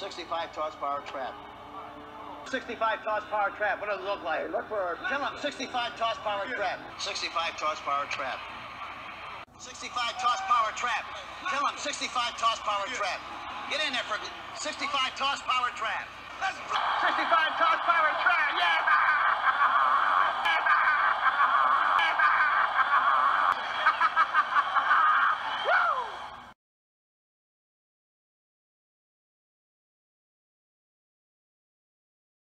65 toss power trap. 65 toss power trap. What does it look like? look for Tell him 65 toss power trap. 65 toss power trap. 65 toss power trap. Tell him 65 toss power trap. Get in there for 65 toss power trap.